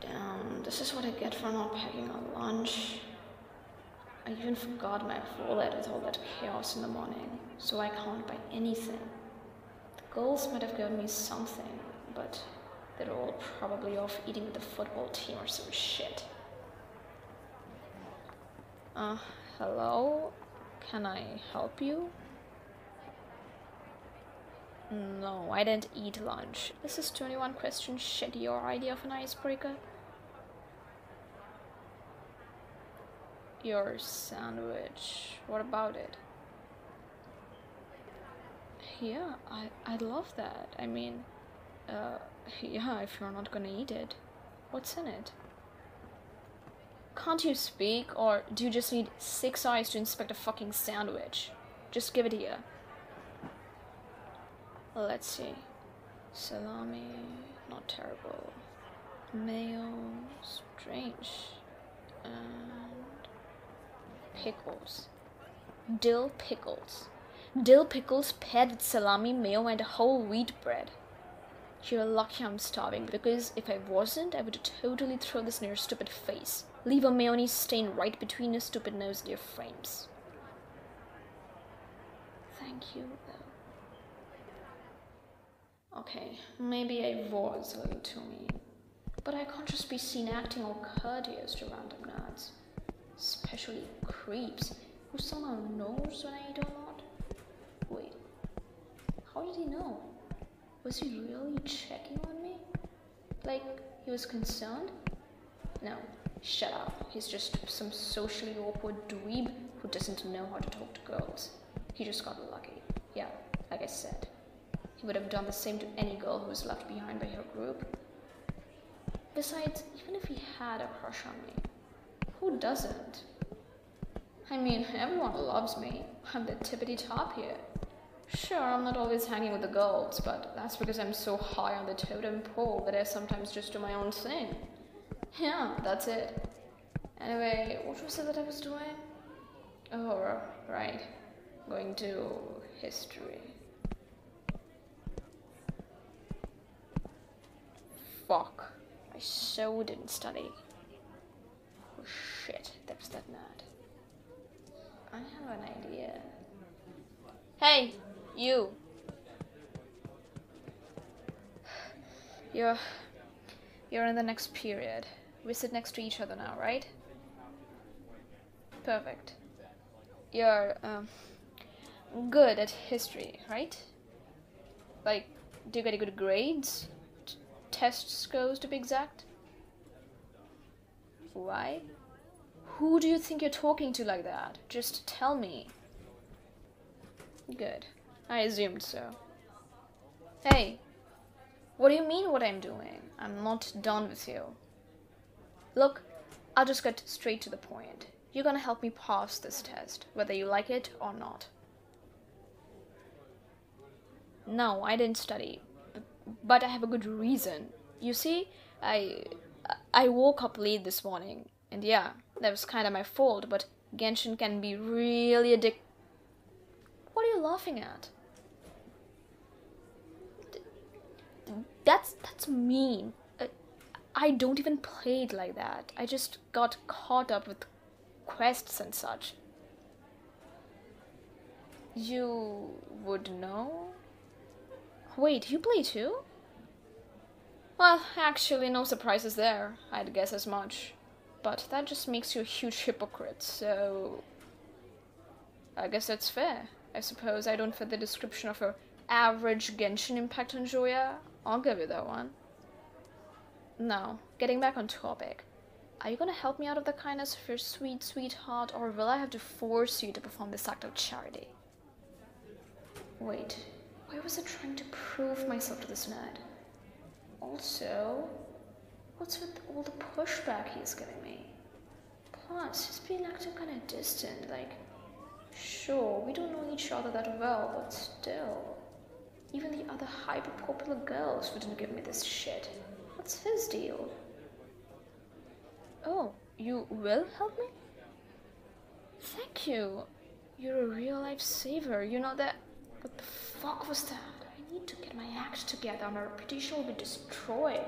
Damn, this is what I get for not packing a lunch. I even forgot my wallet with all that chaos in the morning, so I can't buy anything. The girls might have given me something, but they're all probably off eating with the football team or some shit. Uh, hello? Can I help you? No, I didn't eat lunch. This is 21 question shit your idea of an icebreaker? Your sandwich. What about it? Yeah, I, I'd love that. I mean, uh, yeah, if you're not gonna eat it. What's in it? Can't you speak, or do you just need six eyes to inspect a fucking sandwich? Just give it here. Oh, let's see. Salami, not terrible. Mayo, strange. And pickles. Dill pickles. Dill pickles paired with salami, mayo, and whole wheat bread. You're lucky I'm starving because if I wasn't, I would totally throw this in your stupid face. Leave a mayonnaise stain right between your stupid nose and your frames. Thank you, though. Okay, maybe I was a little too mean. But I can't just be seen acting all courteous to random nerds. Especially creeps who somehow knows when I not. Wait, how did he know? Was he really checking on me? Like, he was concerned? No, shut up. He's just some socially awkward dweeb who doesn't know how to talk to girls. He just got lucky. Yeah, like I said. He would have done the same to any girl who was left behind by her group. Besides, even if he had a crush on me, who doesn't? I mean, everyone loves me. I'm the tippity top here. Sure, I'm not always hanging with the girls, but that's because I'm so high on the totem pole that I sometimes just do my own thing. Yeah, that's it. Anyway, what was it that I was doing? Oh, right. Going to history. Fuck. I so didn't study. Oh shit, that's that nerd. I have an idea. Hey, you. You're you're in the next period. We sit next to each other now, right? Perfect. You're um, good at history, right? Like, do you get good grades? T- test scores to be exact? Why? Who do you think you're talking to like that? Just tell me. Good. I assumed so. Hey, what do you mean what I'm doing? I'm not done with you. Look, I'll just get straight to the point. You're gonna help me pass this test, whether you like it or not. No, I didn't study, but I have a good reason. You see, I I woke up late this morning, and yeah, that was kind of my fault. But Genshin can be really addictive. What are you laughing at? That's that's mean. Uh, I don't even play it like that. I just got caught up with quests and such. You would know? Wait, you play too? Well, actually, no surprises there. I'd guess as much. But that just makes you a huge hypocrite, so. I guess that's fair. I suppose I don't fit the description of a average Genshin Impact on enjoyer. I'll give you that one. Now, getting back on topic. Are you gonna help me out of the kindness of your sweet, sweetheart, or will I have to force you to perform this act of charity? Wait, why was I trying to prove myself to this nerd? Also, what's with all the pushback he's giving me? Plus, he's been acting kind of distant, like, sure, we don't know each other that well, but still. Even the other hyper popular girls wouldn't give me this shit. What's his deal? Oh, you will help me? Thank you. You're a real life saver. You know that. What the fuck was that? I need to get my act together. My reputation will be destroyed.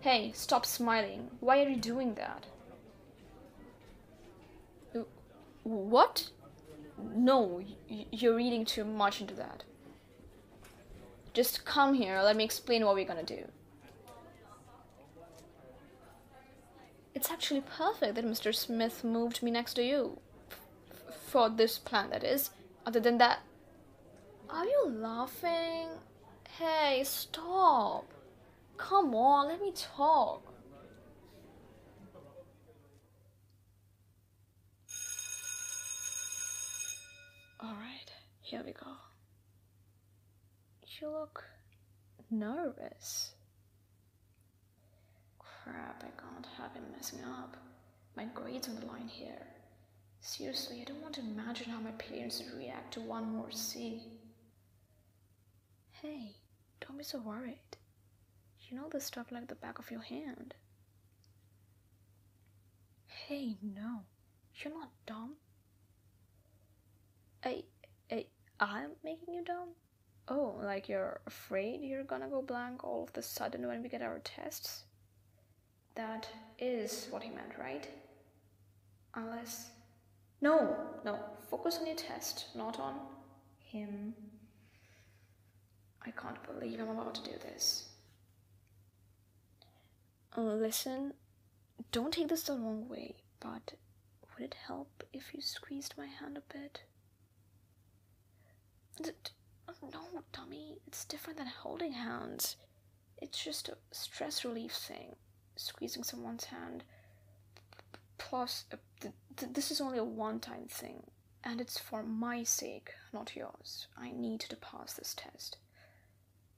Hey, stop smiling. Why are you doing that? Uh, what? No, you're reading too much into that. Just come here, let me explain what we're gonna do. It's actually perfect that Mr. Smith moved me next to you. F for this plan, that is. Other than that. Are you laughing? Hey, stop. Come on, let me talk. Alright, here we go. You look nervous. Crap, I can't have him messing up. My grade's on the line here. Seriously, I don't want to imagine how my parents would react to one more C. Hey, don't be so worried. You know this stuff like the back of your hand. Hey, no, you're not dumb. I, I, I'm making you dumb? Oh, like you're afraid you're gonna go blank all of the sudden when we get our tests? That is what he meant, right? Unless. No, no, focus on your test, not on him. I can't believe I'm about to do this. Uh, listen, don't take this the wrong way, but would it help if you squeezed my hand a bit? no, dummy, it's different than holding hands. It's just a stress relief thing, squeezing someone's hand. Plus, uh, th- th- this is only a one time thing, and it's for my sake, not yours. I need to pass this test.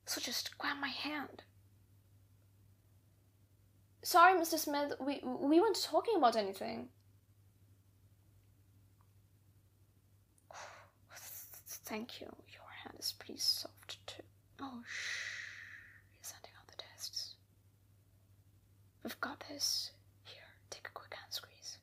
So just grab my hand. Sorry, Mr. Smith, we, we weren't talking about anything. Thank you. Your hand is pretty soft, too. Oh, shh. You're sending out the tests. We've got this. Here, take a quick hand squeeze.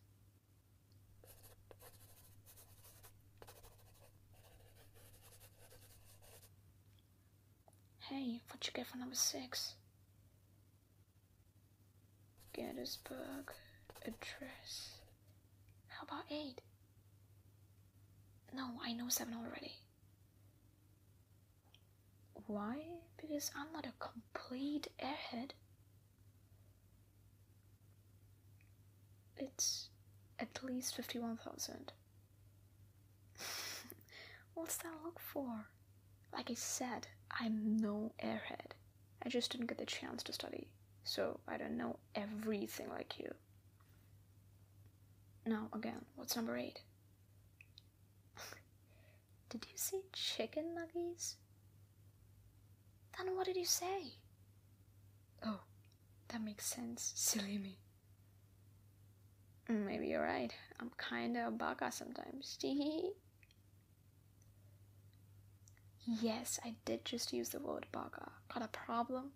For number six? Gettysburg address. How about eight? No, I know seven already. Why? Because I'm not a complete airhead. It's at least 51,000. What's that look for? Like I said, I'm no airhead. I just didn't get the chance to study so I don't know everything like you. Now, again, what's number eight? did you say chicken nuggies? Then what did you say? Oh, that makes sense, silly me. Mm, maybe you're right. I'm kinda a baka sometimes. yes, I did just use the word baka. Got a problem?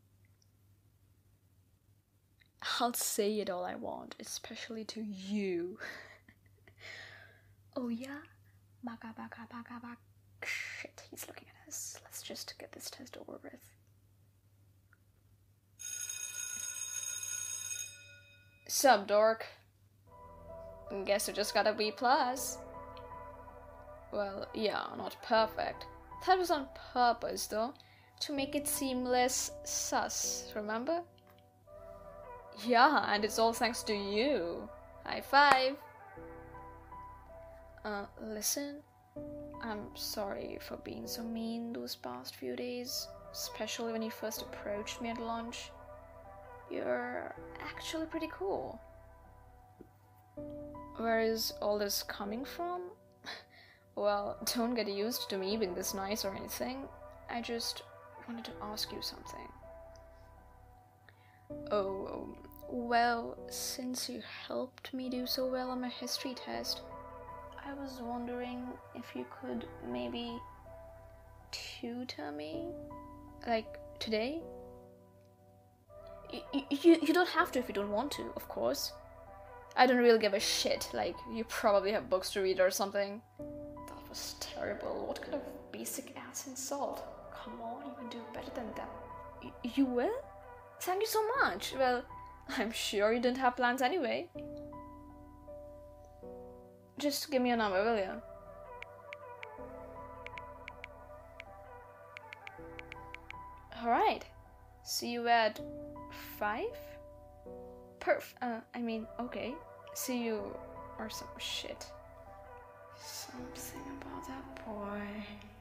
I'll say it all I want, especially to you. oh yeah? Baka baka baka baka. Shit, he's looking at us. Let's just get this test over with. Sub dork. Guess you just got a B plus. Well, yeah, not perfect. That was on purpose though, to make it seem less sus, remember? Yeah, and it's all thanks to you. High five. Uh, listen, I'm sorry for being so mean those past few days, especially when you first approached me at lunch. You're actually pretty cool. Where is all this coming from? Well, don't get used to me being this nice or anything. I just wanted to ask you something. Oh, um, well, since you helped me do so well on my history test, I was wondering if you could maybe tutor me? Like today? You, you, you don't have to if you don't want to, of course. I don't really give a shit, like, you probably have books to read or something. Was terrible. What kind of basic ass insult. Come on, you can do better than that. Y- you will? Thank you so much. Well, I'm sure you didn't have plans anyway. Just give me a number, will you? Alright. See you at five? Perf. Uh, I mean, okay. See you or some shit. Something about that boy.